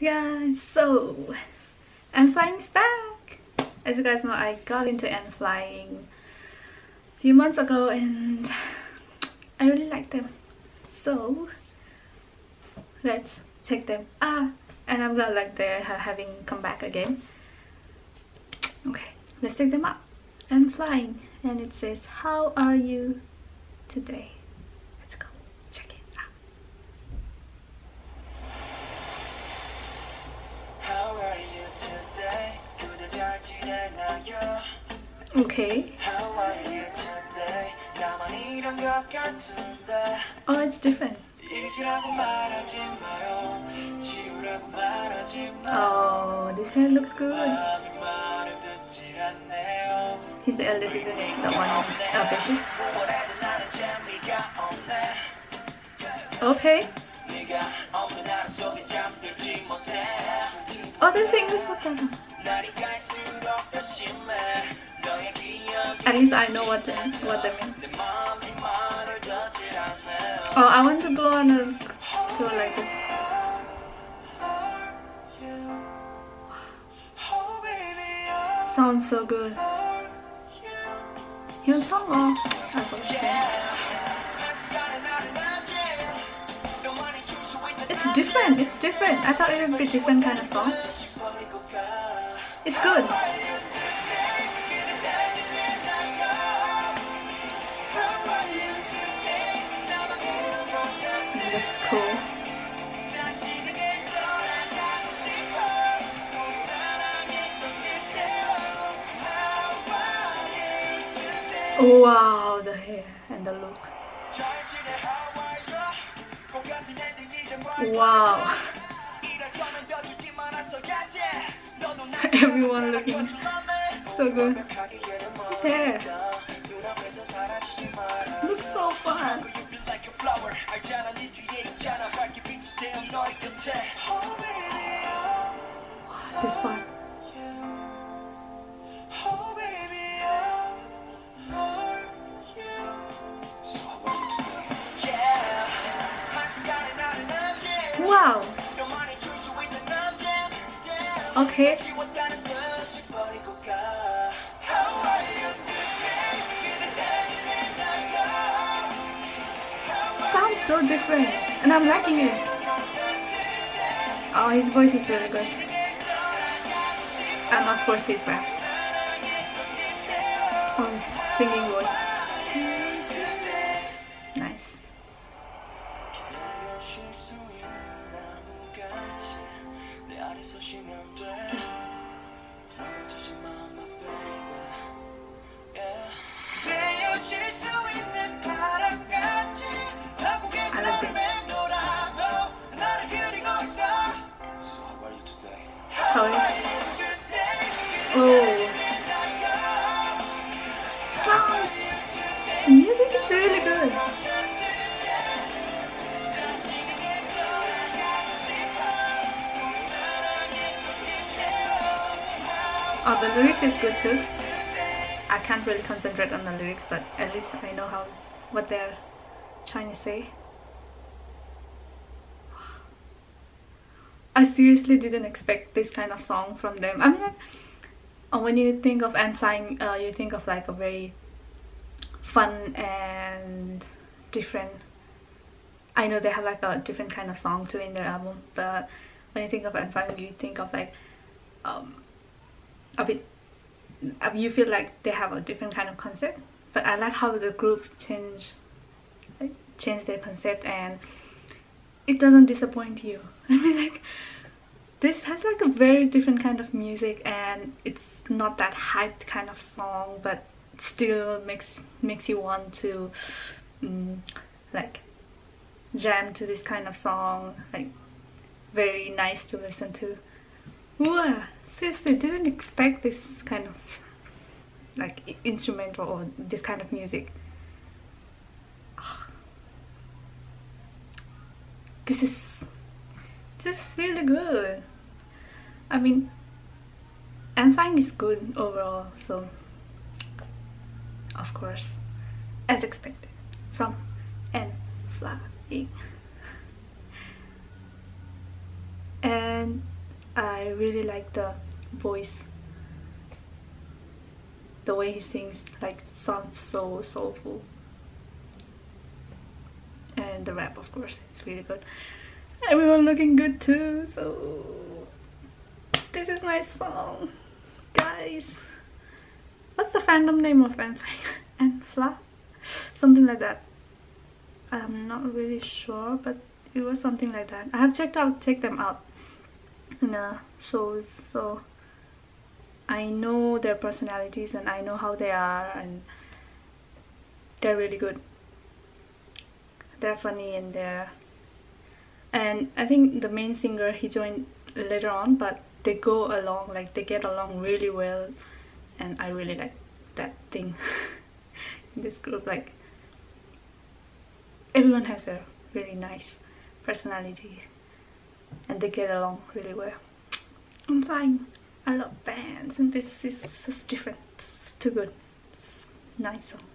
guys so N.Flying is back. As you guys know I got into N.Flying a few months ago and I really like them. So let's check them ah and I'm glad like they're having come back again. Okay let's check them up out flying and it says how are you today Okay. Oh, it's different. Oh, this hair looks good. He's the eldest, isn't he? The one, uh, bassist. Okay. Oh, they're singing this song. At least I know what they, what they mean. Oh, I want to go on a tour like this. Sounds so good. Song or oh, I It's different. It's different. I thought it would be a different kind of song. It's good. That's cool. Wow, the hair and the look. Wow. Everyone looking so good. His hair. Looks so fun. This part. Okay. Sounds so different and I'm liking it. Oh, his voice is really good. And of course his rap. Oh, his singing voice. Oh. Sounds. Music is really good. Oh, the lyrics is good too. I can't really concentrate on the lyrics, but at least I know how what they're trying to say. I seriously didn't expect this kind of song from them. I mean, like, uh, when you think of N.Flying, uh, you think of like a very fun and different. I know they have like a different kind of song too in their album, but when you think of N.Flying, you think of like um, a bit. Uh, you feel like they have a different kind of concept, but I like how the group change, change their concept and it doesn't disappoint you. I mean like this has like a very different kind of music and it's not that hyped kind of song but still makes makes you want to um, like jam to this kind of song like very nice to listen to. Wow, seriously didn't expect this kind of like instrumental or this kind of music. This is this is really good I mean N.Flying is good overall so of course as expected from Flying and I really like the voice the way he sings like sounds so soulful. And the rap of course it's really good. Everyone looking good too so this is my song. Guys what's the fandom name of Enfla? something like that. I'm not really sure but it was something like that. I have checked out checked them out in a shows so I know their personalities and I know how they are and they're really good. They're funny and they're and I think the main singer he joined later on but they go along like they get along really well and I really like that thing. In this group like everyone has a really nice personality and they get along really well. I'm fine. I love bands and this is just different. It's too good. It's nice song